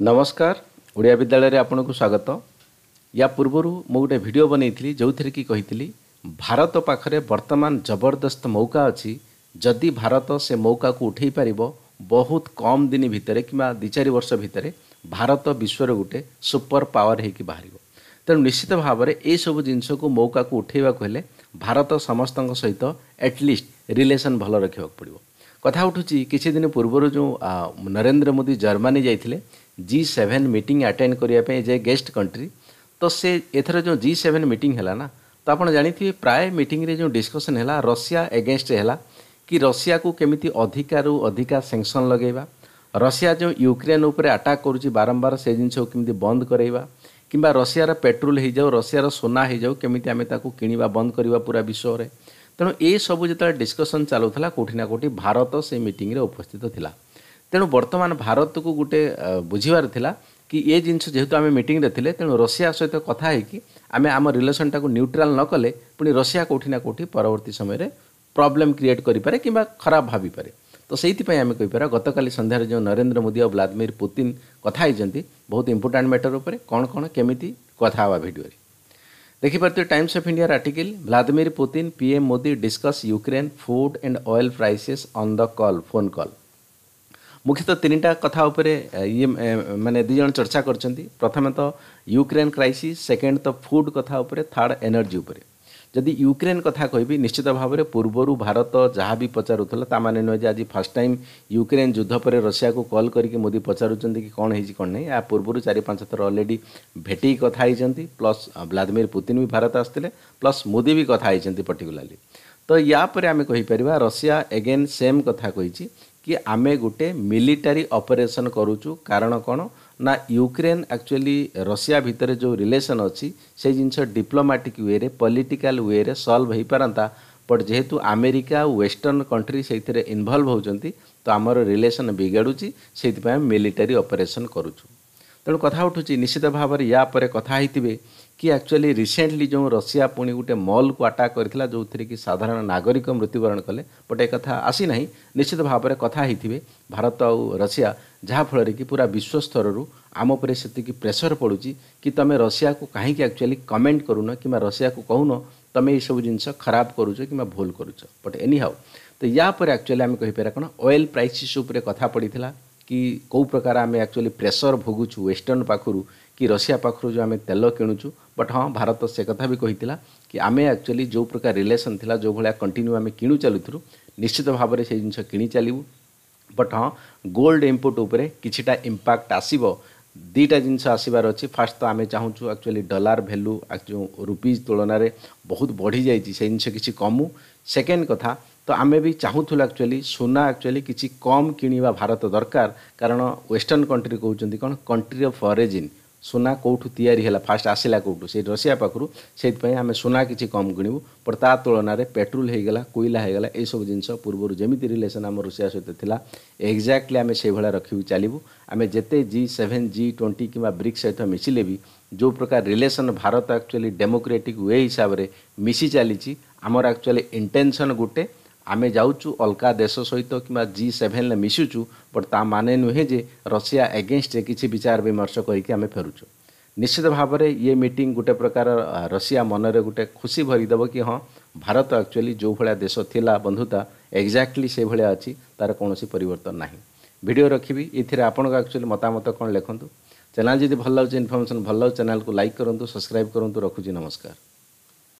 ନମସ୍କାର ଓଡ଼ିଆ ବିଦ୍ୟାଳୟରେ ଆପଣଙ୍କୁ ସ୍ୱାଗତ ୟା ପୂର୍ବରୁ ମୁଁ ଗୋଟେ ଭିଡ଼ିଓ ବନେଇଥିଲି ଯେଉଁଥିରେ କି କହିଥିଲି ଭାରତ ପାଖରେ ବର୍ତ୍ତମାନ ଜବରଦସ୍ତ ମୌକା ଅଛି ଯଦି ଭାରତ ସେ ମୌକାକୁ ଉଠାଇ ପାରିବ ବହୁତ କମ୍ ଦିନ ଭିତରେ କିମ୍ବା ଦୁଇ ଚାରି ବର୍ଷ ଭିତରେ ଭାରତ ବିଶ୍ୱର ଗୋଟେ ସୁପର ପାୱାର ହେଇକି ବାହାରିବ ତେଣୁ ନିଶ୍ଚିତ ଭାବରେ ଏସବୁ ଜିନିଷକୁ ମୌକାକୁ ଉଠାଇବାକୁ ହେଲେ ଭାରତ ସମସ୍ତଙ୍କ ସହିତ ଆଟଲିଷ୍ଟ ରିଲେସନ୍ ଭଲ ରଖିବାକୁ ପଡ଼ିବ କଥା ଉଠୁଛି କିଛି ଦିନ ପୂର୍ବରୁ ଯେଉଁ ନରେନ୍ଦ୍ର ମୋଦି ଜର୍ମାନୀ ଯାଇଥିଲେ ଜି ସେଭେନ୍ ମିଟିଂ ଆଟେଣ୍ଡ କରିବା ପାଇଁ ଯେ ଗେଷ୍ଟ କଣ୍ଟ୍ରି ତ ସେ ଏଥର ଯେଉଁ ଜି ସେଭେନ୍ ମିଟିଂ ହେଲା ନା ତ ଆପଣ ଜାଣିଥିବେ ପ୍ରାୟ ମିଟିଂରେ ଯେଉଁ ଡିସ୍କସନ୍ ହେଲା ରଷିଆ ଏଗେନଷ୍ଟ ହେଲା କି ରଷିଆକୁ କେମିତି ଅଧିକାରୁ ଅଧିକା ସେଙ୍କସନ୍ ଲଗାଇବା ରଷିଆ ଯେଉଁ ୟୁକ୍ରେନ୍ ଉପରେ ଆଟାକ୍ କରୁଛି ବାରମ୍ବାର ସେ ଜିନିଷକୁ କେମିତି ବନ୍ଦ କରାଇବା କିମ୍ବା ରଷିଆର ପେଟ୍ରୋଲ ହେଇଯାଉ ରଷିଆର ସୁନା ହେଇଯାଉ କେମିତି ଆମେ ତାକୁ କିଣିବା ବନ୍ଦ କରିବା ପୁରା ବିଶ୍ୱରେ। ତେଣୁ ଏସବୁ ଯେତେବେଳେ ଡିସ୍କସନ୍ ଚାଲୁଥିଲା କେଉଁଠି ନା କେଉଁଠି ଭାରତ ସେ ମିଟିଂରେ ଉପସ୍ଥିତ ଥିଲା। ତେଣୁ ବର୍ତ୍ତମାନ ଭାରତକୁ ଗୋଟେ ବୁଝିବାର ଥିଲା କି ଏ ଜିନିଷ ଯେହେତୁ ଆମେ ମିଟିଂରେ ଥିଲେ ତେଣୁ ରଷିଆ ସହିତ କଥା ହେଇକି ଆମେ ଆମ ରିଲେସନ୍ଟାକୁ ନ୍ୟୁଟ୍ରାଲ୍ ନ କଲେ ପୁଣି ରଷିଆ କେଉଁଠି ନା କେଉଁଠି ପରବର୍ତ୍ତୀ ସମୟରେ ପ୍ରୋବ୍ଲେମ୍ କ୍ରିଏଟ୍ କରିପାରେ କିମ୍ବା ଖରାପ ଭାବିପାରେ। ତ ସେଇଥିପାଇଁ ଆମେ କହିପାରିବା ଗତକାଲି ସନ୍ଧ୍ୟାରେ ଯେଉଁ ନରେନ୍ଦ୍ର ମୋଦି ଆଉ ଭ୍ଲାଦିମିର ପୁତିନ କଥା ହେଇଛନ୍ତି ବହୁତ ଇମ୍ପୋର୍ଟାଣ୍ଟ ମ୍ୟାଟର ଉପରେ କ'ଣ କ'ଣ କେମିତି କଥା ହେବା ଭିଡ଼ିଓରେ। ଦେଖିପାରୁଥିବେ ଟାଇମ୍ସ ଅଫ୍ ଇଣ୍ଡିଆର article Vladimir Putin PM Modi discuss Ukraine food and oil prices on the call phone call ମୁଖ୍ୟତଃ ତିନିଟା କଥା ଉପରେ ଇଏ ମାନେ ଦୁଇ ଜଣ ଚର୍ଚ୍ଚା କରିଛନ୍ତି ପ୍ରଥମେ ତ ୟୁକ୍ରେନ୍ କ୍ରାଇସିସ୍ ସେକେଣ୍ଡ ତ ଫୁଡ୍ କଥା ଉପରେ ଥାର୍ଡ଼ ଏନର୍ଜି ଉପରେ ଯଦି ୟୁକ୍ରେନ୍ କଥା କହିବି ନିଶ୍ଚିତ ଭାବରେ ପୂର୍ବରୁ ଭାରତ ଯାହା ବି ପଚାରୁଥିଲା ତାମାନେ ନୁହେଁ ଯେ ଆଜି ଫାର୍ଷ୍ଟ ଟାଇମ୍ ୟୁକ୍ରେନ୍ ଯୁଦ୍ଧ ପରେ ରଷିଆକୁ କଲ୍ କରିକି ମୋଦି ପଚାରୁଛନ୍ତି କି କ'ଣ ହେଇଛି କ'ଣ ନାହିଁ। ଏହା ପୂର୍ବରୁ ଚାରି ପାଞ୍ଚ ଥର ଅଲରେଡ଼ି ଭେଟିକି କଥା ହେଇଛନ୍ତି ପ୍ଲସ୍ ଭ୍ଲାଦିମିର ପୁତିନ ବି ଭାରତ ଆସିଥିଲେ ପ୍ଲସ୍ ମୋଦି ବି କଥା ହେଇଛନ୍ତି ପର୍ଟିକୁଲାରଲି ତ ୟା ପରେ ଆମେ କହିପାରିବା ରଷିଆ ଏଗେନ୍ ସେମ୍ କଥା କହିଛି। କି ଆମେ ଗୋଟେ ମିଲିଟାରୀ ଅପରେସନ୍ କରୁଛୁ କାରଣ କ'ଣ ନା ୟୁକ୍ରେନ୍ ଆକ୍ଚୁଆଲି ରଷିଆ ଭିତରେ ଯେଉଁ ରିଲେସନ୍ ଅଛି ସେଇ ଜିନିଷ ଡିପ୍ଲୋମାଟିକ୍ ୱେରେ ପଲିଟିକାଲ୍ ୱେରେ ସଲ୍ଭ ହୋଇପାରନ୍ତା ବଟ୍ ଯେହେତୁ ଆମେରିକା ଆଉ ୱେଷ୍ଟର୍ଣ୍ଣ କଣ୍ଟ୍ରି ସେଇଥିରେ ଇନଭଲ୍ଭ ହେଉଛନ୍ତି ତ ଆମର ରିଲେସନ୍ ବିଗାଡ଼ୁଛି ସେଇଥିପାଇଁ ଆମେ ମିଲିଟାରୀ ଅପରେସନ୍ କରୁଛୁ ତେଣୁ କଥା ଉଠୁଛି ନିଶ୍ଚିତ ଭାବରେ ୟା ପରେ କଥା ହେଇଥିବେ କି ଆକ୍ଚୁଆଲି ରିସେଣ୍ଟଲି ଯେଉଁ ରଷିଆ ପୁଣି ଗୋଟେ ମଲ୍କୁ ଆଟାକ୍ କରିଥିଲା ଯେଉଁଥିରେ କି ସାଧାରଣ ନାଗରିକ ମୃତ୍ୟୁବରଣ କଲେ ବଟ୍ ଏ କଥା ଆସିନାହିଁ। ନିଶ୍ଚିତ ଭାବରେ କଥା ହେଇଥିବେ ଭାରତ ଆଉ ରଷିଆ ଯାହାଫଳରେ କି ପୁରା ବିଶ୍ୱସ୍ତରରୁ ଆମ ଉପରେ ସେତିକି ପ୍ରେସର ପଡ଼ୁଛି କି ତୁମେ ରଷିଆକୁ କାହିଁକି ଆକ୍ଚୁଆଲି କମେଣ୍ଟ କରୁନ କିମ୍ବା ରଷିଆକୁ କହୁନ ତୁମେ ଏସବୁ ଜିନିଷ ଖରାପ କରୁଛ କିମ୍ବା ଭୁଲ କରୁଛ। ବଟ୍ ଏନି ହାଉ ତ ୟା ପରେ ଆକ୍ଚୁଆଲି ଆମେ କହିପାରିବା କ'ଣ? ଅଏଲ୍ ପ୍ରାଇସିସ୍ ଉପରେ କଥା ପଡ଼ିଥିଲା କି କେଉଁ ପ୍ରକାର ଆମେ ଆକ୍ଚୁଆଲି ପ୍ରେସର ଭୋଗୁଛୁ ୱେଷ୍ଟର୍ଣ୍ଣ ପାଖରୁ କି ରଷିଆ ପାଖରୁ ଯେଉଁ ଆମେ ତେଲ କିଣୁଛୁ ବଟ୍ ହଁ ଭାରତ ସେ କଥା ବି କହିଥିଲା କି ଆମେ ଆକ୍ଚୁଆଲି ଯେଉଁ ପ୍ରକାର ରିଲେସନ୍ ଥିଲା ଯେଉଁ ଭଳିଆ କଣ୍ଟିନ୍ୟୁ ଆମେ କିଣୁ ଚାଲୁଥିଲୁ ନିଶ୍ଚିତ ଭାବରେ ସେଇ ଜିନିଷ କିଣି ଚାଲିବୁ। ବଟ୍ ହଁ ଗୋଲ୍ଡ ଇମ୍ପୋର୍ଟ ଉପରେ କିଛିଟା ଇମ୍ପାକ୍ଟ ଆସିବ। ଦୁଇଟା ଜିନିଷ ଆସିବାର ଅଛି। ଫାର୍ଷ୍ଟ ତ ଆମେ ଚାହୁଁଛୁ ଆକ୍ଚୁଆଲି ଡଲାର ଭ୍ୟାଲୁ ଯେଉଁ ରୁପିଜ୍ ତୁଳନାରେ ବହୁତ ବଢ଼ିଯାଇଛି ସେ ଜିନିଷ କିଛି କମୁ। ସେକେଣ୍ଡ କଥା ତ ଆମେ ବି ଚାହୁଁଥିଲୁ ଆକ୍ଚୁଆଲି ସୁନା ଆକ୍ଚୁଆଲି କିଛି କମ୍ କିଣିବା ଭାରତ ଦରକାର। କାରଣ ୱେଷ୍ଟର୍ଣ୍ଣ କଣ୍ଟ୍ରି କହୁଛନ୍ତି କ'ଣ? କଣ୍ଟ୍ରି ଅଫ୍ ଅରିଜିନ୍ ସୁନା କେଉଁଠୁ ତିଆରି ହେଲା ଫାଷ୍ଟ ଆସିଲା କେଉଁଠୁ? ସେଇ ରଷିଆ ପାଖରୁ। ସେଇଥିପାଇଁ ଆମେ ସୁନା କିଛି କମ୍ କିଣିବୁ। ବଟ୍ ତା ତୁଳନାରେ ପେଟ୍ରୋଲ ହେଇଗଲା କୋଇଲା ହେଇଗଲା ଏଇସବୁ ଜିନିଷ ପୂର୍ବରୁ ଯେମିତି ରିଲେସନ୍ ଆମ ରଷିଆ ସହିତ ଥିଲା ଏକ୍ଜାକ୍ଟଲି ଆମେ ସେଇଭଳିଆ ରଖିବୁ ଚାଲିବୁ। ଆମେ ଯେତେ ଜି ସେଭେନ୍ ଜି ଟ୍ୱେଣ୍ଟି କିମ୍ବା ବ୍ରିକ୍ସ ସହିତ ମିଶିଲେ ବି ଯେଉଁ ପ୍ରକାର relation Bharat actually democratic way ହିସାବରେ ମିଶି ଚାଲିଛି ଆମର ଆକ୍ଚୁଆଲି ଇଣ୍ଟେନସନ୍ ଗୋଟେ ଆମେ ଯାଉଛୁ ଅଲଗା ଦେଶ ସହିତ କିମ୍ବା ଜି ସେଭେନ୍ରେ ମିଶୁଛୁ ବଟ୍ ତା ମାନେ ନୁହେଁ ଯେ ରଷିଆ ଏଗେନଷ୍ଟରେ କିଛି ବିଚାର ବିମର୍ଶ କରିକି ଆମେ ଫେରୁଛୁ। ନିଶ୍ଚିତ ଭାବରେ ଇଏ ମିଟିଂ ଗୋଟେ ପ୍ରକାର ରଷିଆ ମନରେ ଗୋଟେ ଖୁସି ଭରିଦେବ କି ହଁ ଭାରତ ଆକ୍ଚୁଆଲି ଯେଉଁ ଭଳିଆ ଦେଶ ଥିଲା ବନ୍ଧୁତା ଏକ୍ଜାକ୍ଟଲି ସେଇଭଳିଆ ଅଛି ତା'ର କୌଣସି ପରିବର୍ତ୍ତନ ନାହିଁ। ଭିଡ଼ିଓ ରଖିବି ଏଥିରେ ଆପଣଙ୍କ ଆକ୍ଚୁଆଲି ମତାମତ କ'ଣ ଲେଖନ୍ତୁ। ଚ୍ୟାନେଲ୍ ଯଦି ଭଲ ଲାଗୁଛି ଇନଫର୍ମେସନ୍ ଭଲ ଲାଗୁଛି ଚ୍ୟାନେଲ୍କୁ ଲାଇକ୍ କରନ୍ତୁ ସବସ୍କ୍ରାଇବ୍ କରନ୍ତୁ ରଖୁଛି ନମସ୍କାର।